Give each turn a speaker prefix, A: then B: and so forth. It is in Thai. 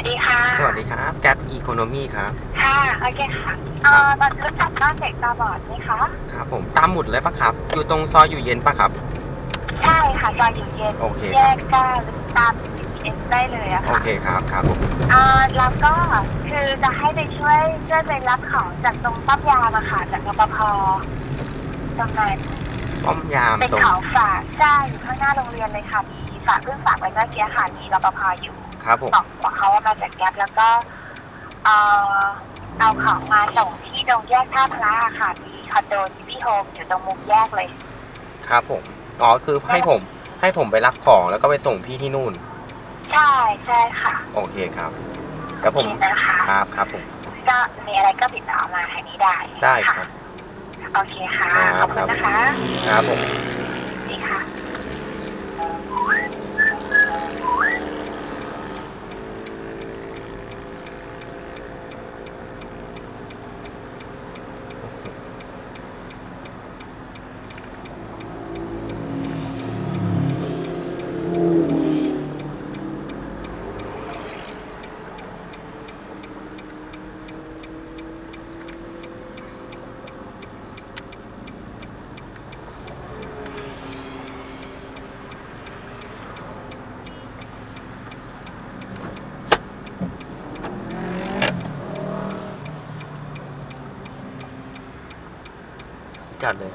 A: สวัสดีครับแก๊ปอีโคโนมีครับ
B: ค่ะ โอเคค่ะเอ่อตอนรู้จักบ้านเด็กตาบอดไหมคะ
A: ครับผมตามหมุดเลยปะครับ อยู่ตรงซอยอยู่เย็นปะครับ
B: ใช่ค่ะซอยอยู่เย็น
A: โอเค
B: แย
A: ครับ
B: กก้าหรือตามเอ็นได้เลยอะ
A: โอ
B: ค่ะ
A: เคครับครับผม
B: เอ่อแล้วก็คือจะให้ไปช่วยช่วยไปรับของจากตรงป้อมยามอะค่ะจากรปภตรงนั้น
A: ป้อมยาม
B: เป็น
A: ตรง
B: ของฝากใช่อยู่ข้างหน้าโรงเรียนเลยค่ะมีฝากเพิ่งฝากไว้เมื่อกี้ค่ะมีรปภอยู่
A: ครับผม
B: บอกบอกเขาว่ามาจากแก๊ปแล้วก็เอ่อเอาของมาส่งที่ตรงแยกท่าพระอะค่ะมีคอนโดที่พี่โฮมอยู่ตรงมุมแยกเลย
A: ครับผม อ๋อ คือให้ผม ให้ผมไปรับของแล้วก็ไปส่งพี่ที่นู่น
B: ใช่ใช่ค่ะ
A: โอเคครับเดี๋ยวผม
B: โอเคนะคะ
A: ครับครับผม
B: ก็มีอะไรก็ติดต่อมาทางนี้ได้
A: ได้ค
B: ค่ะ
A: รับ
B: โอเคค่ะ
A: ค
B: ข
A: รั
B: อ
A: บบ
B: คุณนะคะ
A: ครับผม
B: ดีค่ะ
A: จัดเลย